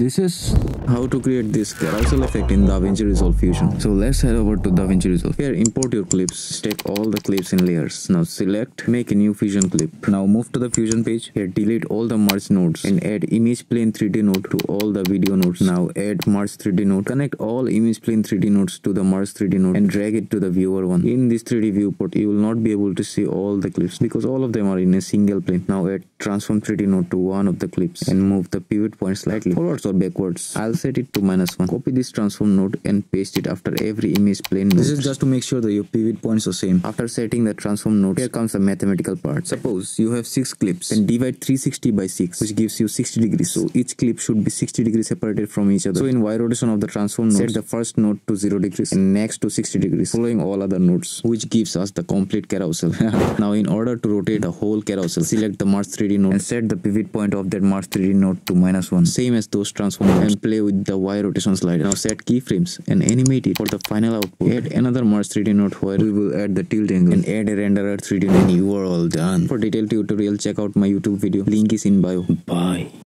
This is how to create this carousel effect in DaVinci Resolve Fusion. So let's head over to DaVinci Resolve. Here import your clips, stack all the clips in layers. Now select make a new fusion clip. Now move to the fusion page. Here delete all the merge nodes and add image plane 3D node to all the video nodes. Now add merge 3D node. Connect all image plane 3D nodes to the merge 3D node and drag it to the viewer one. In this 3D viewport you will not be able to see all the clips because all of them are in a single plane. Now add transform 3D node to one of the clips and move the pivot point slightly forwards or backwards. I'll set it to minus 1. Copy this transform node and paste it after every image plane node. This is just to make sure that your pivot points are same. After setting the transform node, here comes the mathematical part. Suppose you have 6 clips and divide 360 by 6 which gives you 60 degrees. So each clip should be 60 degrees separated from each other. So in Y rotation of the transform node, set the first node to 0 degrees and next to 60 degrees following all other nodes which gives us the complete carousel. now in order to rotate the whole carousel, select the merge 3D node and set the pivot point of that merge 3D node to minus 1. Same as those transform and play with the Y rotation slider. Now set keyframes and animate it for the final output. Add another merge 3D node where we will add the tilt angle and add a renderer 3D node and you are all done. For detailed tutorial check out my YouTube video. Link is in bio. Bye.